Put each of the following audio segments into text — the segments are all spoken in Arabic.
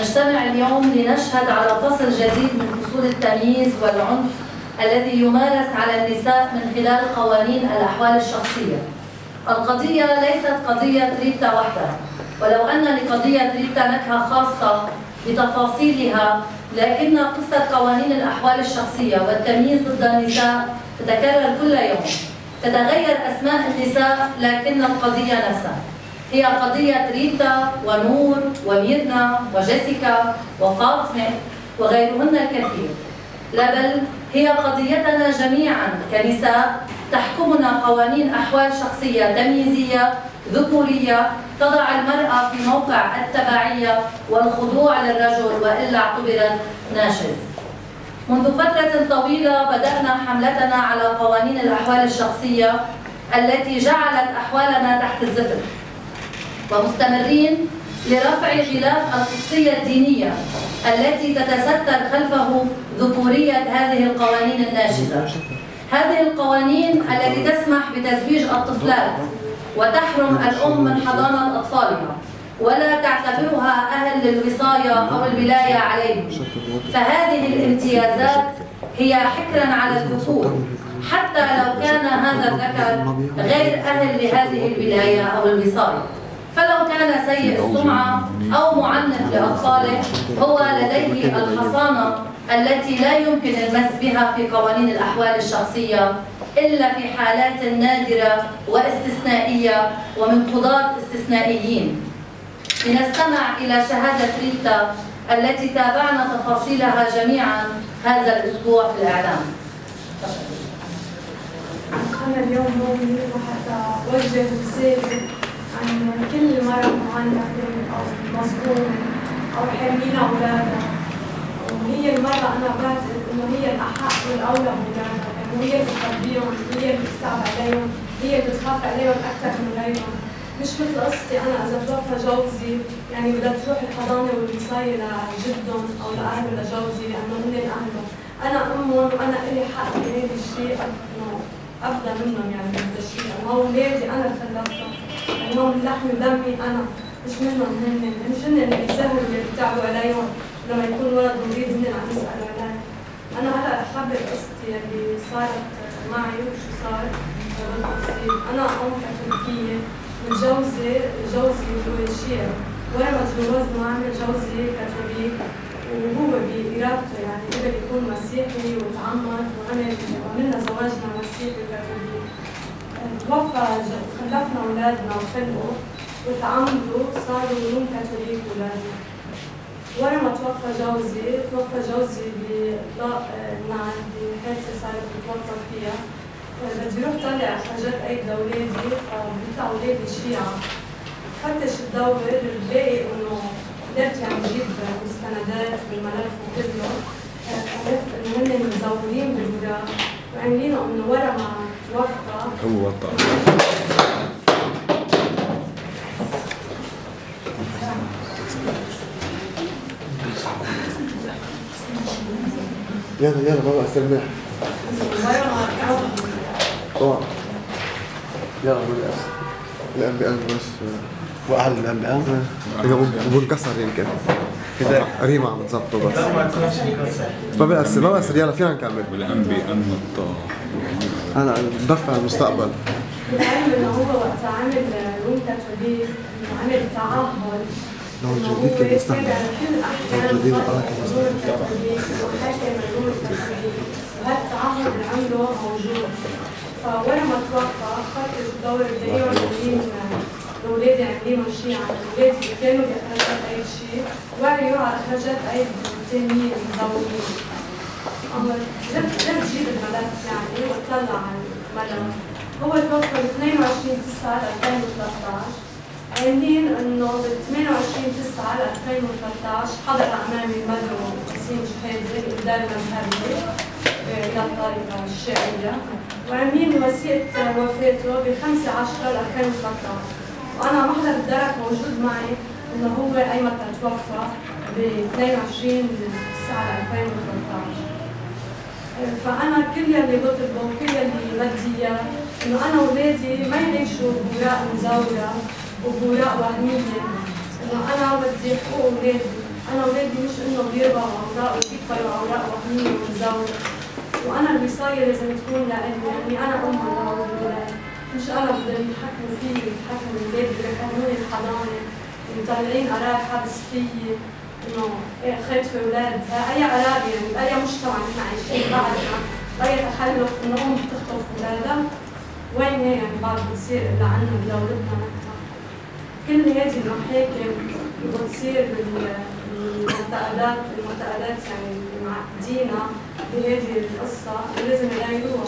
نجتمع اليوم لنشهد على فصل جديد من فصول التمييز والعنف الذي يمارس على النساء من خلال قوانين الأحوال الشخصية. القضية ليست قضية ريتا وحدها، ولو أن لقضية ريتا نكهة خاصة بتفاصيلها لكن قصة قوانين الأحوال الشخصية والتمييز ضد النساء تتكرر كل يوم تتغير أسماء النساء لكن القضية نفسها هي قضية ريتا ونور وميرنا وجيسيكا وفاطمة وغيرهن الكثير. لا بل هي قضيتنا جميعا كنساء تحكمنا قوانين أحوال شخصية تمييزية ذكورية تضع المرأة في موقع التبعية والخضوع للرجل وإلا اعتبرت ناشز. منذ فترة طويلة بدأنا حملتنا على قوانين الأحوال الشخصية التي جعلت أحوالنا تحت الزفر. ومستمرين لرفع غلاف القدسية الدينية التي تتستر خلفه ذكورية هذه القوانين الناشزة هذه القوانين التي تسمح بتزويج الطفلات وتحرم الأم من حضانة أطفالها ولا تعتبرها أهل للوصاية أو الولاية عليهم. فهذه الامتيازات هي حكرا على الذكور حتى لو كان هذا الذكر غير أهل لهذه الولاية أو الوصاية. فلو كان سيء السمعة أو معنف لأطفاله هو لديه الحصانة التي لا يمكن المس بها في قوانين الأحوال الشخصية إلا في حالات نادرة واستثنائية ومن قضاة استثنائيين. لنستمع إلى شهادة ريتا التي تابعنا تفاصيلها جميعا هذا الأسبوع في الإعلام. أنا اليوم هون حتى أوجه رسالة عن كل مرة معنفة أو مظلومة أو حاملين أولادها وهي المرة أنا بعتقد إنه هي الأحق والأولى بأولادها لأنه هي اللي بتربيهم هي اللي بتتعب عليهم هي اللي بتخاف عليهم أكثر من غيرهم. مش مثل قصتي أنا إذا توفى جوزي يعني بدها تروح الحضانة والوصاية لجدهم أو لأهله لجوزي لأنه هن أهله أنا أمهم وأنا إلي حق بهذا الشيء إنه أبدا منهم يعني بهذا الشيء. أولادي أنا اللي خلقتهم لأنهم من لحمي ودمي أنا. مش منهم هن مش هن اللي بيسهلوا اللي بيتعبوا عليهم لما يكون ولد مريض هن عم يسألوا علي. أنا هلا أخبر قصتي اللي صارت معي وشو صار. أنا أم كاثوليكية وجوزي جوزي هو شيعي وأنا ما عامل جوزي كاثوليك وهو بإرادته يعني قبل يكون مسيحي وتعمد وعمل وعملنا زواجنا مسيحي وكاثوليك توفى خلفنا أولادنا وخلقوا وتعمدوا صاروا روم كاثوليك أولادنا. وأنا ما توفى جوزي توفى جوزي بطلاق نعم بحادثه صارت بتوفى فيها. بدي أروح طلع حاجات ايد لاولادي فبيطلع أولادي شيعة. فتش الدور بلاقي إنه قدرت يعني أجيب مستندات بالملف وكله. عرفت إنه هن مزورين بالوراق وعاملين إنه ورا ما توفى هو وطأ يلا يلا بابا استلمح طبعا. يلا الآن بان بس. واحد من الأنبياء وبنكسر يمكن. كده ريما عم تظبطه بس ما بيأثر ما بيأثر يلا فينا نكمل والأنبي أن الطاق أنا بدفع المستقبل. بالعلم انه هو وقت عمل روم انه عمل تعهد لو الجديد كان يستحمل. لو الجديد آه كان الكاثوليك وحاكم الروم الكاثوليك وهذا التعهد اللي عمله موجود. فورا ما توفى فتش الدور اللي عاملين الاولاد عاملين شيء عن الاولاد اللي كانوا باخراجات أي شيء. وعيوا على اخراجات أي مزورين أمر جبت جبت جيب الملف يعني على الملف هو توفى ب 22 9 2013 عاملين انه ب 28 9 2013 حضر امامي المدعو قسيم شحاذي الاداره المذهبيه الطائفه الشيعيه وعاملين وثيقه وفاته ب 5 10 2013 وأنا محضر الدرك موجود معي إنه هو اي متى توفى ب 22 9 2013 فأنا كل يلي بطلبه وكل يلي بدي اياه إنه أنا اولادي ما يعيشوا بوراق مزوره وبوراق وهمية. إنه أنا بدي حقوق اولادي أنا اولادي الاعضاء وبيقبلوا أوراق وهمية من زوج وأنا الوصاية لازم تكون لإلي لاني أنا أم للاولاد مش أنا بدهم يتحكموا فيي يتحكموا بالبيت بيركبوني الحضانة. مطلعين قرار حبس فيي. إنه إيه خلف أولاد. أي قرار يعني. بعدنا اي تخلف انه ام بتخطف اولادها وين يعني بعد بتصير الا عنا بدولتنا كل هذه المحاكم بتصير بالمعتقدات المعتقدات يعني معقدينا بهذه القصة لازم يغيروها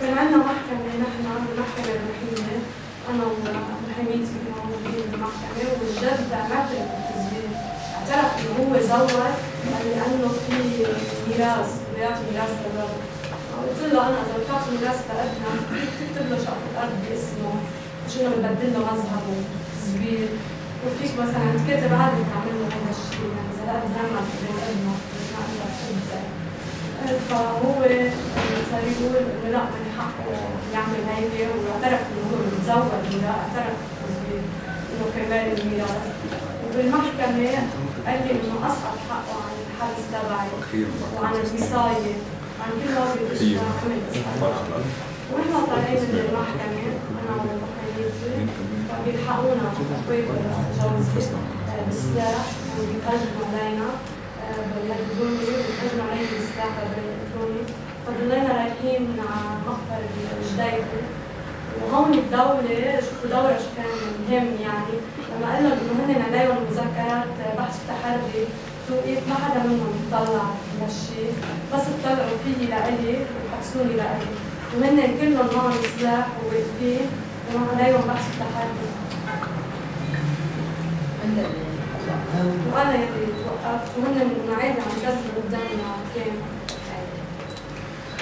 كان عندنا محكمة نحن المحكمة الرحيمة أنا ومحاميتي كنا موجودين بالمحكمة والجد اعترف بالتزوير اعترف إنه هو زور لأنه في ميراث بيعطي ميراث للرب قلت له أنا إذا بتعطي ميراث لابنك فيك تكتب له شقة الأرض باسمه مش بتبدل له مذهبه تزوير وفيك مثلا تكاتب عادي تعمل له هذا الشيء يعني إذا لقيت همك بين ابنك فهو صار يقول إنه لا من حقه يعمل هيك واعترف إنه هو متزوج اعترف إنه كرمال الميراث. وبالمحكمة قال لي إنه اسقط حقه عن الحبس تبعي وعن الوصاية عن كل هول الاشياء عمل اسقاط ونحن طالعين من المحكمة. أنا ومحاميتي فبيلحقونا اخوات جوزي بالسلاح وبيهجموا علينا بالهجومي وبيهجموا علينا بالسلاح بالالكتروني فضلينا رايحين على مخبر الجديدي وهون الدولة شوفوا دورة شو كان مهم يعني. لما قال لهم إنه هن عليهم مذكرات بحث وتحري توقيت ما حدا منهم طلع بهالشيء بس اطلعوا فيي لإلي وحبسوني لإلي. وهن كلهم معهم سلاح وواقفين وعليهم بحث وتحري وأنا يلي توقفت وهن عادي عم يكذبوا قدامنا كان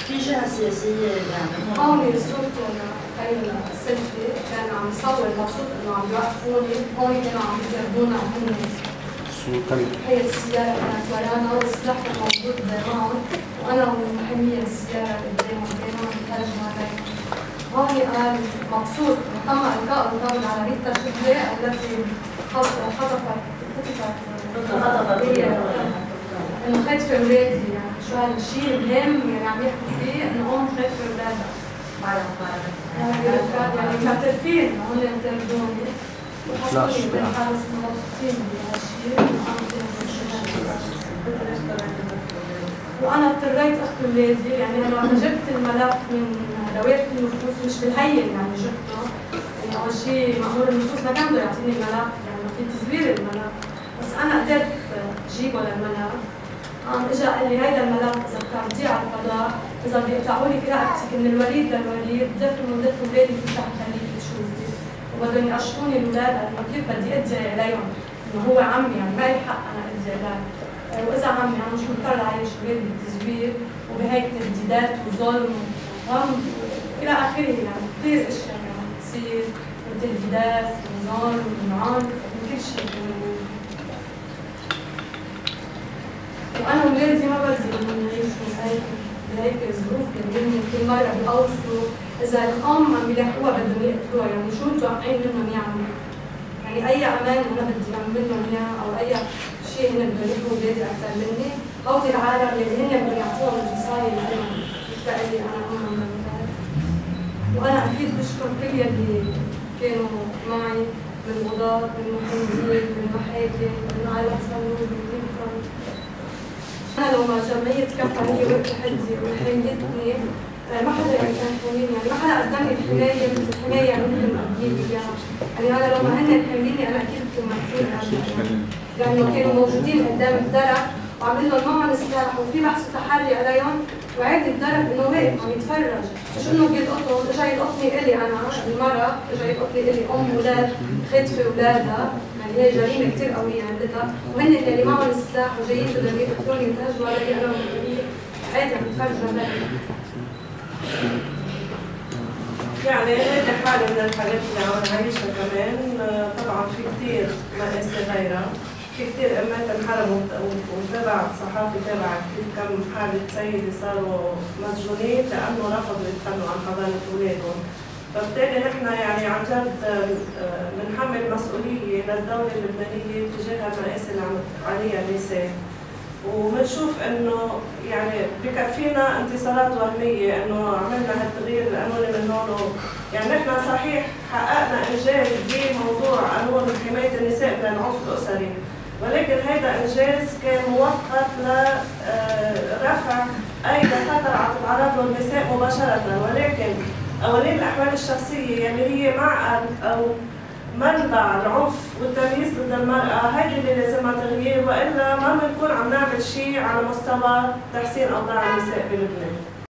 في جهة سياسية يعني. هون صورته خير السيلفي كان عم يصور مبسوط إنه عم يوقفوني هون كانوا عم يجربونا هن هي السيارة كانت ورانا والسلاح كان موجود هون وأنا ومحمية السيارة قدامهم كانوا عم يترجموا علي هون قال مبسوط. تم ألقاء القبض على ريتا شبلة التي خطفت خطفت هي إنه خطف أولادي. شو هالشيء المهم يعني عم يحكوا فيه إنه ام خطف اولادها يعني معترفين هون معترفوني وحطوني بالحبس مبسوطين بهالشيء وأنا اضطريت اخذ اولادي يعني أنا لما جبت الملف من دوائر النفوس مش بالهين يعني جبته يعني أول شيء مأمور النفوس ما كان بده يعطيني الملف. يعني في تزوير الملف. بس أنا قدرت جيبه للملف. قام اجى قال لي هيدا الملف إذا بتعطيه على القضاء إذا بيقطعوا لي قراءتك من الوليد للوليد دفنوا دفنوا اولادي في تحت خليك تشوفي وبدهم يقشطوني الأولاد انه كيف بدي ادعي عليهم إنه هو عمي يعني ما لي حق أنا ادعي عليه وإذا عمي أنا مش مضطر اعيش اولادي بالتزوير وبهيك تهديدات وظلم وغم إلى آخره يعني كثير أشياء يعني بتصير من تهديدات وظلم وعنف وكل كل شيء. وأنا ولادي ما بدي يعيشوا هيك بهيك الظروف اللي كل مره بيقوصوا إذا الأم عم يلاحقوها بدهم يقتلوها يعني شو متوقعين منهم يعملوا؟ يعني أي أمان أنا بدي أعمل لهم اياه أو أي شيء هن بدهم يحموا اولادي أكثر مني أو العالم اللي هن بدهم يعطوهم الوصايه اللي لهم لي أنا ام وأنا أكيد بشكر كل يلي كانوا معي من قضاة من محامين من محاكم من عالم صندوق من أنا لو ما جمعيه كفى هي وقت حدي وحميتني ما حدا كان حاميني يعني ما حدا قدم لي الحمايه مثل الحمايه اللي ممكن اقدم إياها. يعني هذا لو ما هن حاميني أنا أكيد كنت مقتول لأنه كانوا موجودين قدام الدرع وعامل لهم معهم سلاح وفي بحث وتحري عليهم. وعادي الدرب إنه واقف عم يتفرج. مش انه بيلقطهم اجى يلقطني إلي أنا المرة اجى يلقطني إلي أم أولاد خاطفه اولادها يعني هي جريمة كثير قوية عندها وهن اللي معهم السلاح وجايين بدهم يقتلوني ويتهجموا علي أنا عادي عم يتفرجوا يعني هيدي حالة من الحاجات اللي عم نعيشها كمان طبعا في كثير مآسي غيرها. في كثير أمات انحرموا وتابع الصحافي تابع كثير كم حالة سيدة صاروا مسجونين لأنه رفضوا يتخلوا عن حضانة أولادهم. فبالتالي نحن يعني عن جد آه، بنحمل مسؤولية للدولة اللبنانية تجاه المآسي اللي عليها النساء. وبنشوف إنه يعني بكفينا انتصارات وهمية إنه عملنا هالتغيير القانوني من هون. يعني نحن صحيح حققنا إنجاز بموضوع قانون حمايه النساء من العنف الأسري. ولكن هذا إنجاز كان مؤقت لرفع أي خطر عم تتعرض له النساء مباشرة. ولكن قوانين الأحوال الشخصية اللي هي معقد أو منبع العنف والتمييز ضد المرأة هيدي اللي لازمها تغيير وإلا ما بنكون عم نعمل شيء على مستوى تحسين أوضاع النساء بلبنان.